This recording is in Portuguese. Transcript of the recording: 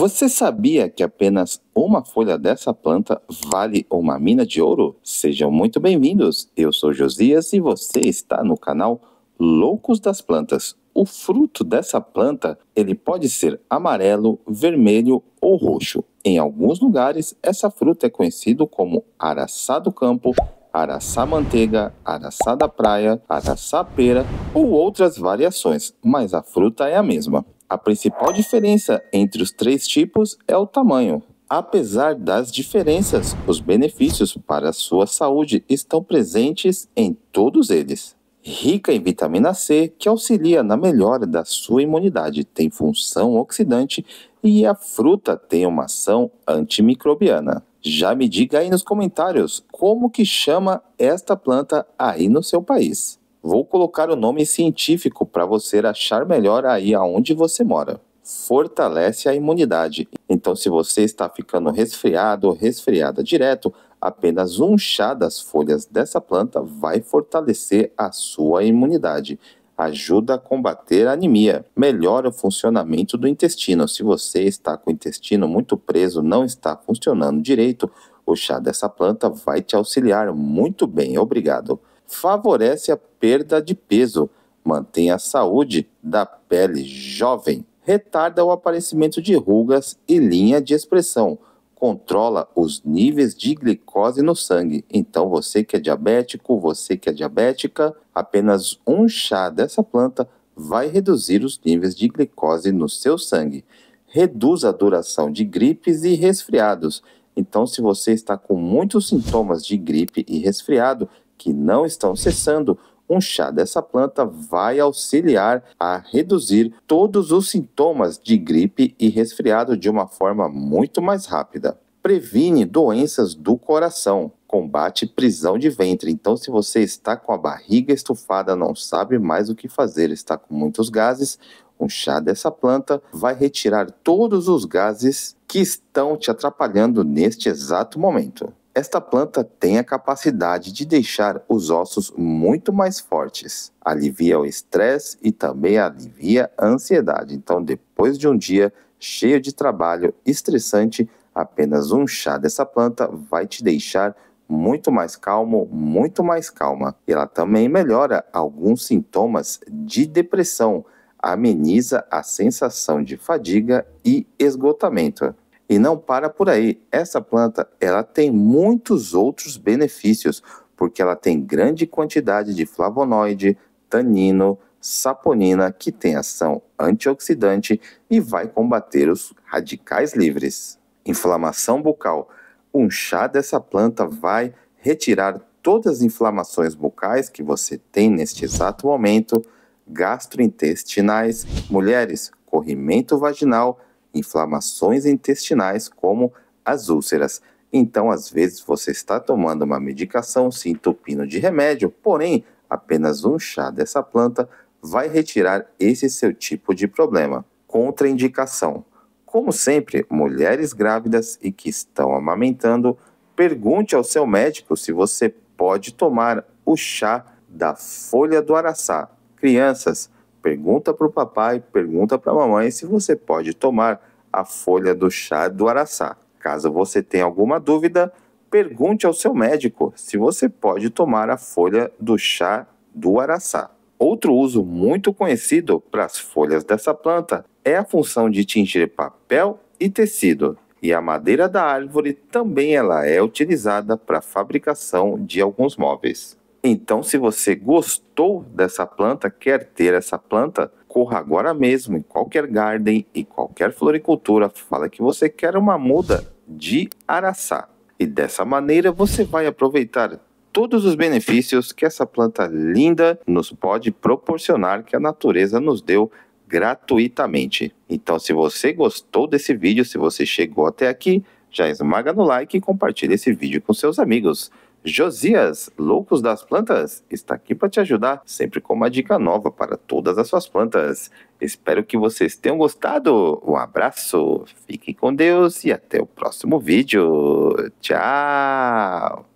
Você sabia que apenas uma folha dessa planta vale uma mina de ouro? Sejam muito bem-vindos. Eu sou Josias e você está no canal Loucos das Plantas. O fruto dessa planta, ele pode ser amarelo, vermelho ou roxo. Em alguns lugares, essa fruta é conhecida como araçá do campo, araçá manteiga, araçá da praia, araçá pera ou outras variações, mas a fruta é a mesma. A principal diferença entre os três tipos é o tamanho. Apesar das diferenças, os benefícios para a sua saúde estão presentes em todos eles. Rica em vitamina C, que auxilia na melhora da sua imunidade, tem função oxidante e a fruta tem uma ação antimicrobiana. Já me diga aí nos comentários como que chama esta planta aí no seu país. Vou colocar o nome científico para você achar melhor aí aonde você mora. Fortalece a imunidade. Então, se você está ficando resfriado ou resfriada direto, apenas um chá das folhas dessa planta vai fortalecer a sua imunidade. Ajuda a combater a anemia, melhora o funcionamento do intestino. Se você está com o intestino muito preso, não está funcionando direito, o chá dessa planta vai te auxiliar muito bem. Obrigado favorece a perda de peso, mantém a saúde da pele jovem, retarda o aparecimento de rugas e linha de expressão, controla os níveis de glicose no sangue. Então, você que é diabético, você que é diabética, apenas um chá dessa planta vai reduzir os níveis de glicose no seu sangue. Reduz a duração de gripes e resfriados. Então, se você está com muitos sintomas de gripe e resfriado, que não estão cessando, um chá dessa planta vai auxiliar a reduzir todos os sintomas de gripe e resfriado de uma forma muito mais rápida. Previne doenças do coração, combate prisão de ventre. Então, se você está com a barriga estufada, não sabe mais o que fazer, está com muitos gases, um chá dessa planta vai retirar todos os gases que estão te atrapalhando neste exato momento. Esta planta tem a capacidade de deixar os ossos muito mais fortes, alivia o estresse e também alivia a ansiedade. Então, depois de um dia cheio de trabalho estressante, apenas um chá dessa planta vai te deixar muito mais calmo, muito mais calma. Ela também melhora alguns sintomas de depressão, ameniza a sensação de fadiga e esgotamento. E não para por aí. Essa planta, ela tem muitos outros benefícios, porque ela tem grande quantidade de flavonoide, tanino, saponina, que tem ação antioxidante e vai combater os radicais livres. Inflamação bucal. Um chá dessa planta vai retirar todas as inflamações bucais que você tem neste exato momento, gastrointestinais, mulheres, corrimento vaginal, inflamações intestinais, como as úlceras. Então, às vezes, você está tomando uma medicação se entupindo de remédio, porém, apenas um chá dessa planta vai retirar esse seu tipo de problema. Contraindicação. Como sempre, mulheres grávidas e que estão amamentando, pergunte ao seu médico se você pode tomar o chá da folha do araçá. Crianças, Pergunta para o papai, pergunta para a mamãe se você pode tomar a folha do chá do araçá. Caso você tenha alguma dúvida, pergunte ao seu médico se você pode tomar a folha do chá do araçá. Outro uso muito conhecido para as folhas dessa planta é a função de tingir papel e tecido. E a madeira da árvore também ela é utilizada para a fabricação de alguns móveis. Então, se você gostou dessa planta, quer ter essa planta, corra agora mesmo em qualquer garden e qualquer floricultura, fala que você quer uma muda de araçá. E dessa maneira você vai aproveitar todos os benefícios que essa planta linda nos pode proporcionar, que a natureza nos deu gratuitamente. Então, se você gostou desse vídeo, se você chegou até aqui, já esmaga no like e compartilha esse vídeo com seus amigos. Josias, Loucos das Plantas, está aqui para te ajudar, sempre com uma dica nova para todas as suas plantas. Espero que vocês tenham gostado. Um abraço, fiquem com Deus e até o próximo vídeo. Tchau!